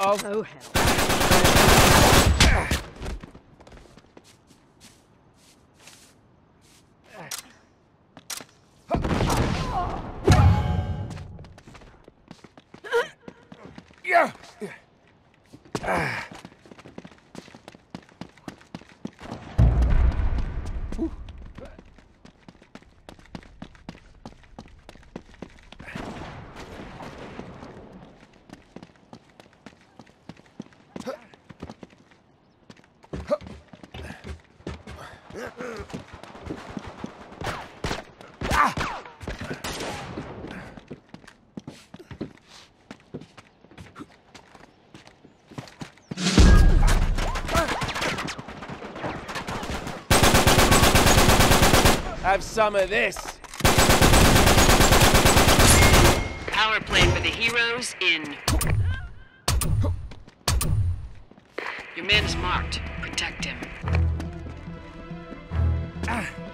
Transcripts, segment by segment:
Uh-oh. Oh, hell. Have some of this. Power play for the heroes in. Your man is marked. Protect him. How'd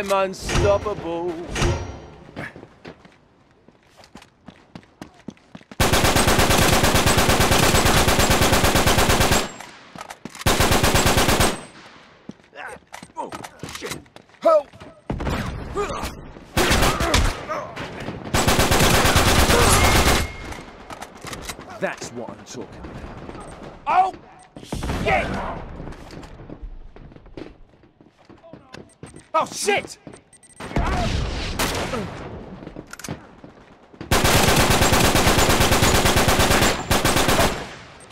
I'm unstoppable. That's what I'm talking about. Oh! Shit! Oh, shit!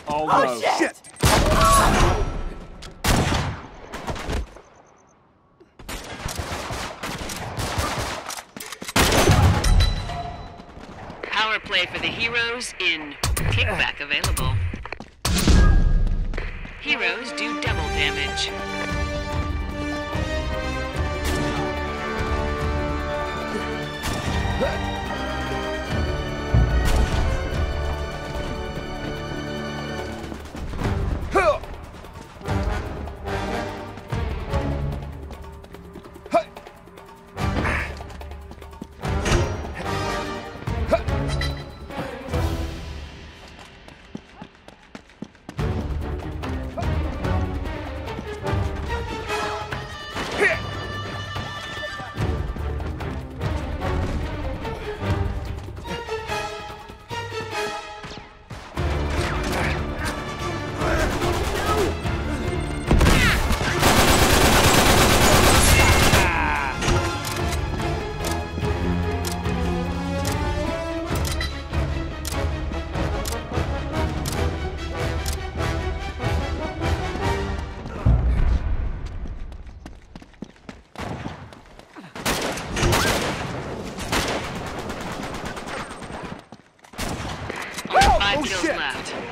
Oh, oh no. shit! Power play for the heroes in Kickback available. Heroes do double damage. Huh. Only Oh, shit. left.